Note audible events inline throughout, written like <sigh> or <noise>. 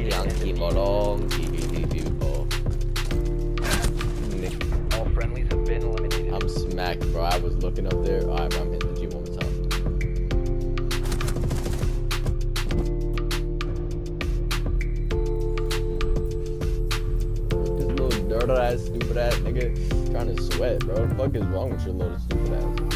G-Lock chilling. All friendlies have been eliminated. I'm smacked, bro. I was looking up there. All right, I'm hitting the G one more time. This little dirt ass, stupid ass nigga trying to sweat, bro. What the fuck is wrong with your little stupid ass?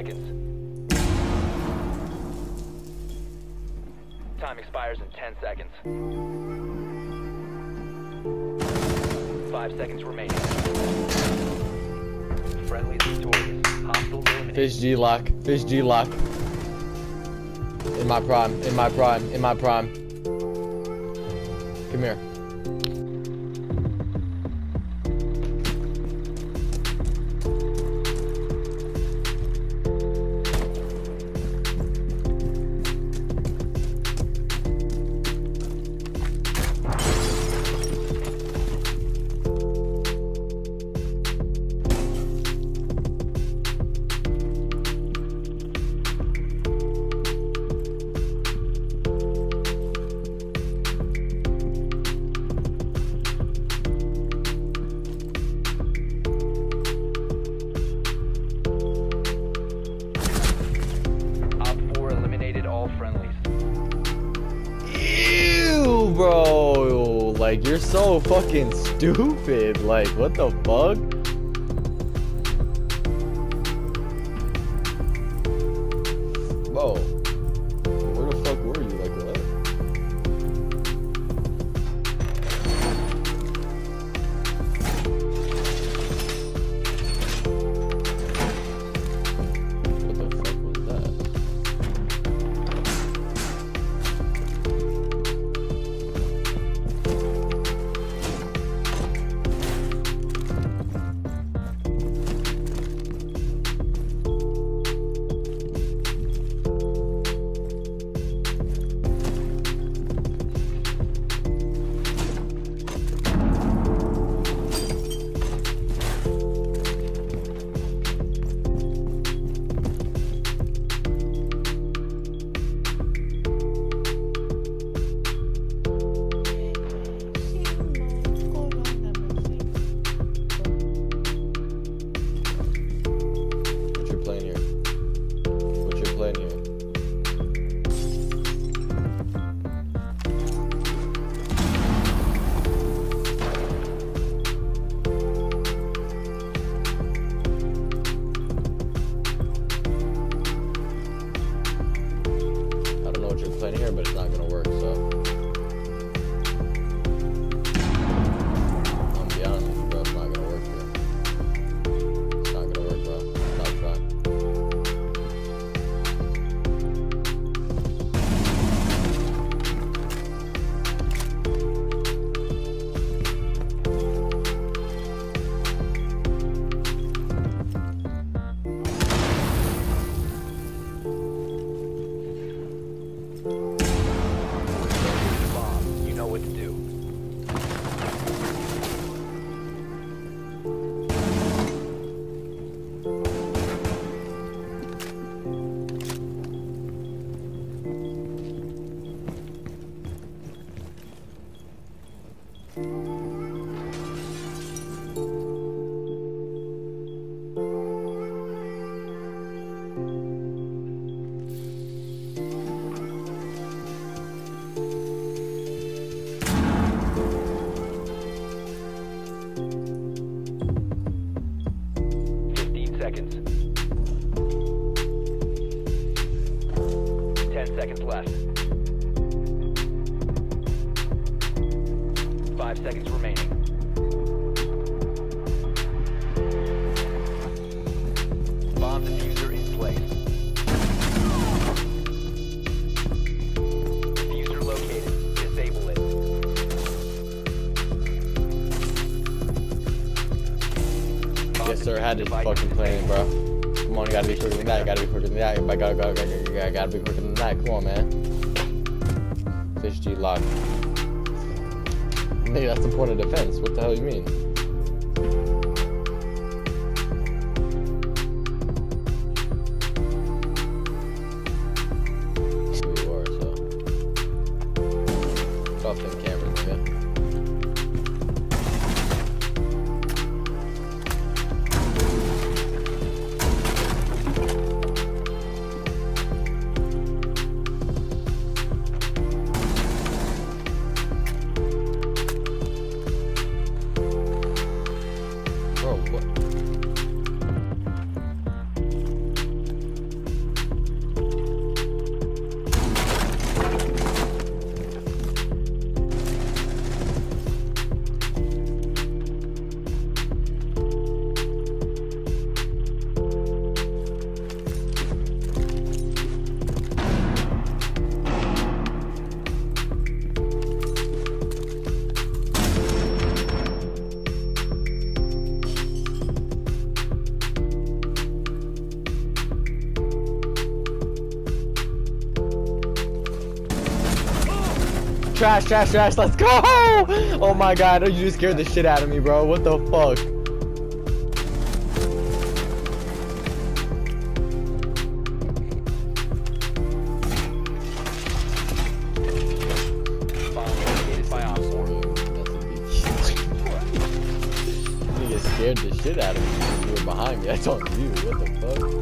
Seconds. Time expires in ten seconds. Five seconds remaining. Friendlies victorious. Hostile eliminated. Fish G lock. Fish G lock. In my prime. In my prime. In my prime. Come here. You're so fucking stupid. Like, what the fuck? This device fucking plan, bro. Come on, you gotta be quicker than that. You gotta be quicker than that. You gotta, gotta, gotta, gotta, gotta be quicker than that. Come on, man. Fish G lock. That's the point of defense. What the hell you mean? Are, so. Off them cameras, nigga. Trash, trash, trash, let's go! <laughs> Oh my god, you just scared the shit out of me, bro. What the fuck? Bomb located by Op 4. Nigga scared the shit out of me. You were behind me. That's on you. What the fuck?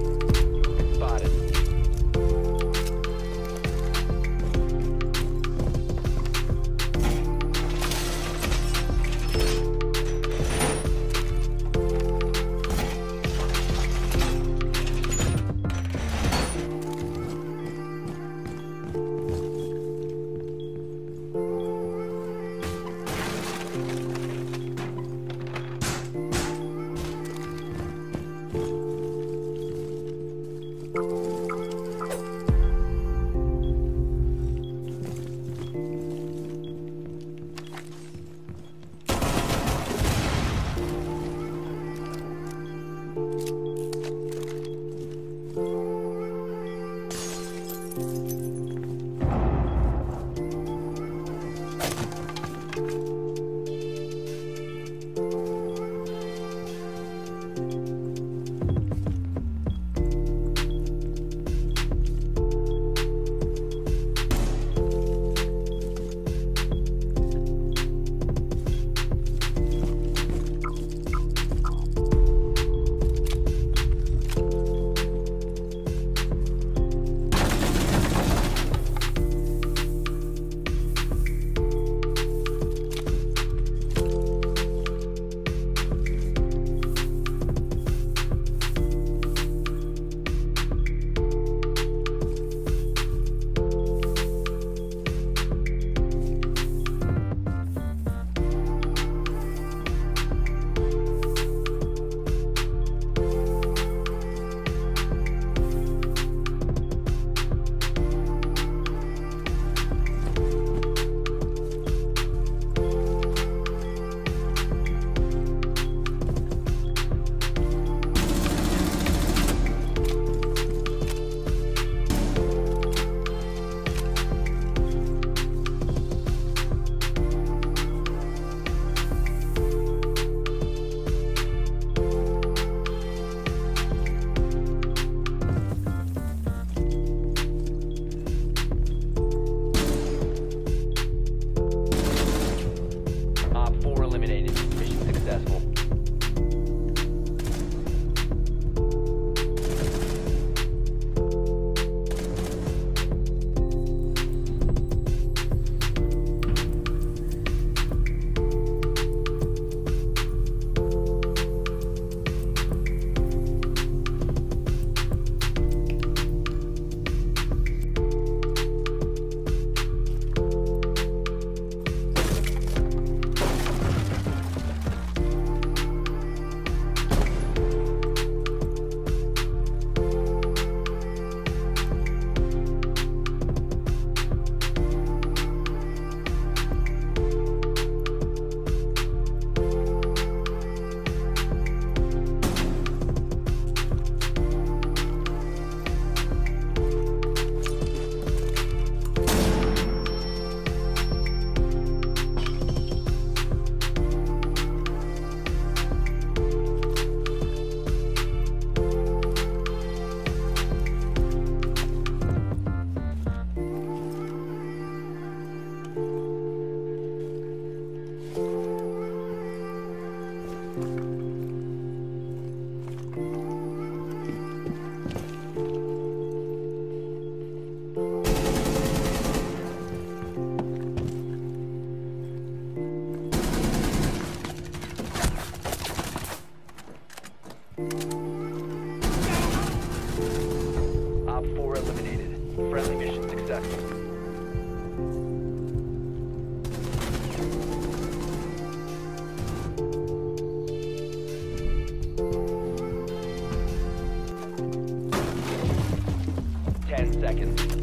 Seconds.